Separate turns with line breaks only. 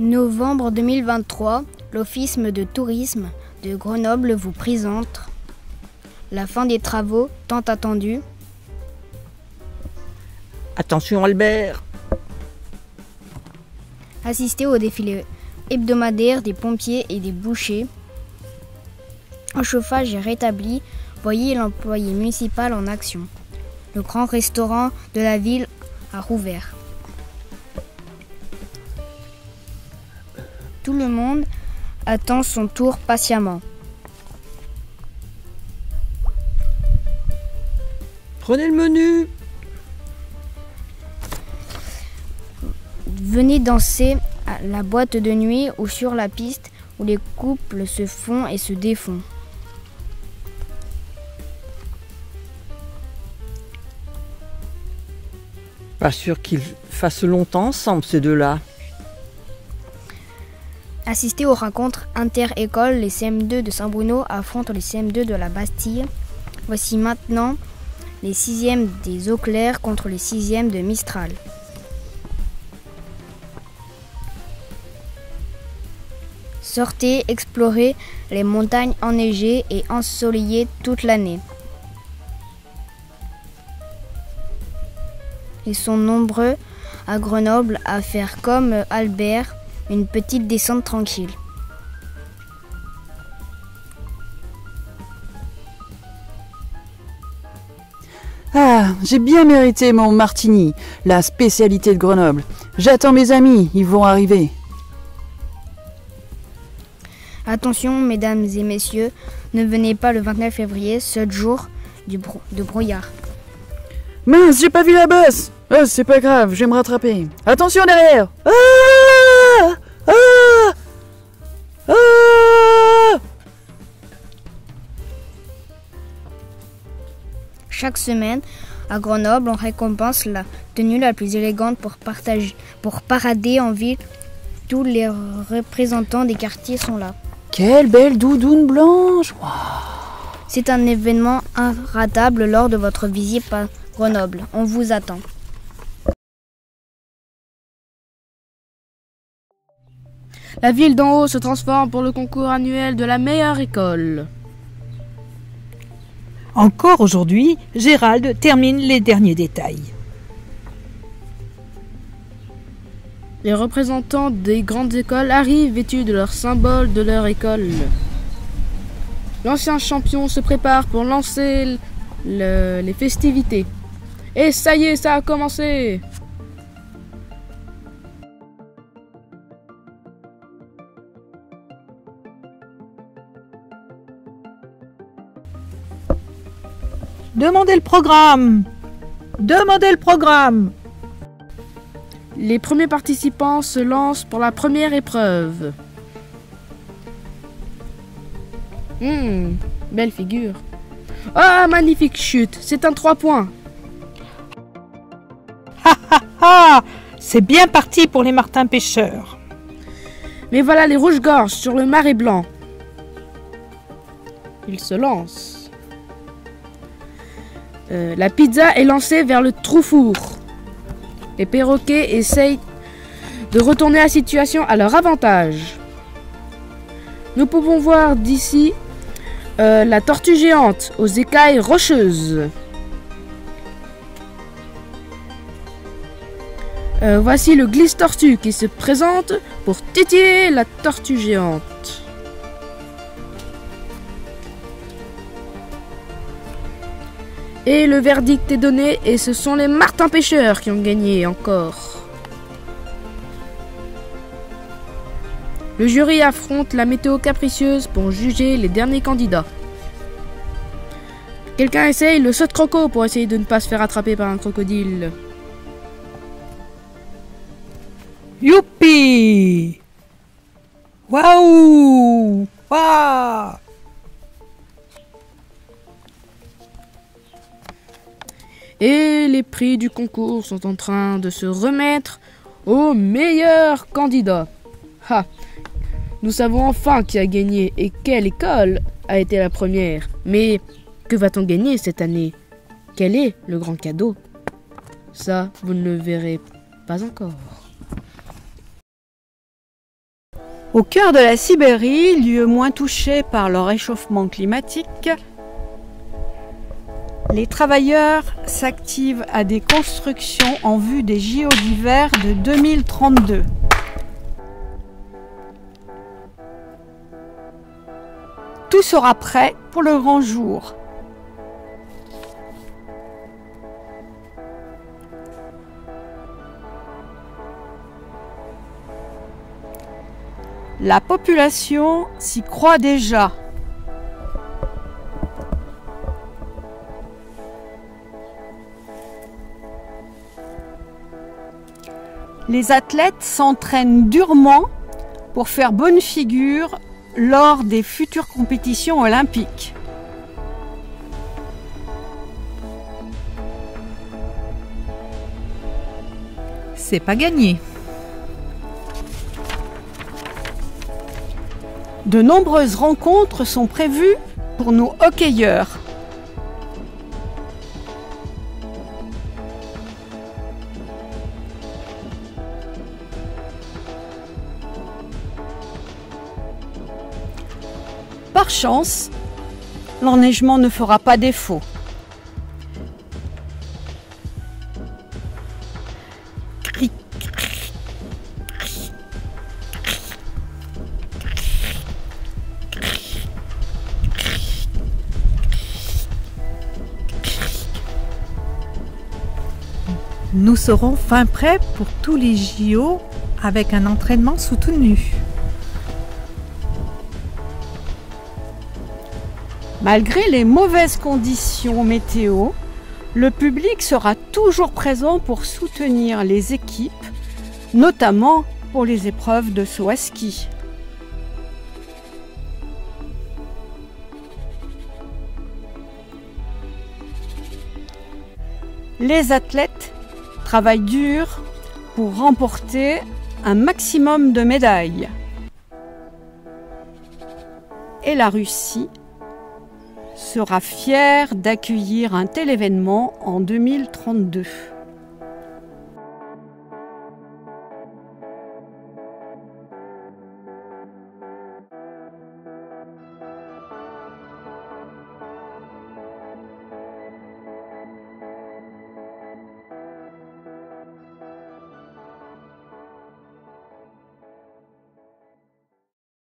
Novembre 2023, l'Office de tourisme de Grenoble vous présente la fin des travaux tant attendus.
Attention Albert
Assistez au défilé hebdomadaire des pompiers et des bouchers. Un chauffage est rétabli. Voyez l'employé municipal en action. Le grand restaurant de la ville a rouvert. Tout le monde attend son tour patiemment.
Prenez le menu
Venez danser à la boîte de nuit ou sur la piste où les couples se font et se défont.
Pas sûr qu'ils fassent longtemps ensemble ces deux-là.
Assistez aux rencontres inter-écoles, les CM2 de Saint-Bruno affrontent les CM2 de la Bastille. Voici maintenant les 6e des Eaux Claires contre les 6e de Mistral. Sortez explorer les montagnes enneigées et ensoleillées toute l'année. Ils sont nombreux à Grenoble à faire comme Albert, une petite descente tranquille.
Ah, j'ai bien mérité mon martini, la spécialité de Grenoble. J'attends mes amis, ils vont arriver.
Attention, mesdames et messieurs, ne venez pas le 29 février, ce jour du de brouillard.
Mince, j'ai pas vu la bosse Oh, c'est pas grave, je vais me rattraper. Attention derrière Ah
Chaque semaine, à Grenoble, on récompense la tenue la plus élégante pour, partager, pour parader en ville. Tous les représentants des quartiers sont là.
Quelle belle doudoune blanche.
C'est un événement inratable lors de votre visite à Grenoble. On vous attend.
La ville d'en haut se transforme pour le concours annuel de la meilleure école.
Encore aujourd'hui, Gérald termine les derniers détails.
Les représentants des grandes écoles arrivent vêtus de leur symbole de leur école. L'ancien champion se prépare pour lancer le- les festivités. Et ça y est, ça a commencé
Demandez le programme Demandez le programme
Les premiers participants se lancent pour la première épreuve. Hmm, belle figure. Ah, magnifique chute, c'est un 3 points.
Ah C'est bien parti pour les martins pêcheurs.
Mais voilà les rouges-gorges sur le marais blanc. Ils se lancent. Euh, la pizza est lancée vers le trou-four. Les perroquets essayent de retourner la situation à leur avantage. Nous pouvons voir d'ici euh, la tortue géante aux écailles rocheuses. Euh, voici le glisse-tortue qui se présente pour titiller la tortue géante. Et le verdict est donné et ce sont les martins pêcheurs qui ont gagné encore. Le jury affronte la météo capricieuse pour juger les derniers candidats. Quelqu'un essaye le saut de croco pour essayer de ne pas se faire attraper par un crocodile.
Youpi Waouh Waouh
Et les prix du concours sont en train de se remettre aux meilleurs candidats. Ha Nous savons enfin qui a gagné et quelle école a été la première. Mais que va-t-on gagner cette année? Quel est le grand cadeau? Ça, vous ne le verrez pas encore.
Au cœur de la Sibérie, lieu moins touché par le réchauffement climatique, les travailleurs s'activent à des constructions en vue des JO d'hiver de 2032. Tout sera prêt pour le grand jour. La population s'y croit déjà. Les athlètes s'entraînent durement pour faire bonne figure lors des futures compétitions olympiques.
C'est pas gagné.
De nombreuses rencontres sont prévues pour nos hockeyeurs. Par chance, l'enneigement ne fera pas défaut.
Nous serons fin prêts pour tous les JO avec un entraînement soutenu.
Malgré les mauvaises conditions météo, le public sera toujours présent pour soutenir les équipes, notamment pour les épreuves de saut à ski. Les athlètes travaillent dur pour remporter un maximum de médailles. Et la Russie sera fière d'accueillir un tel événement en 2032.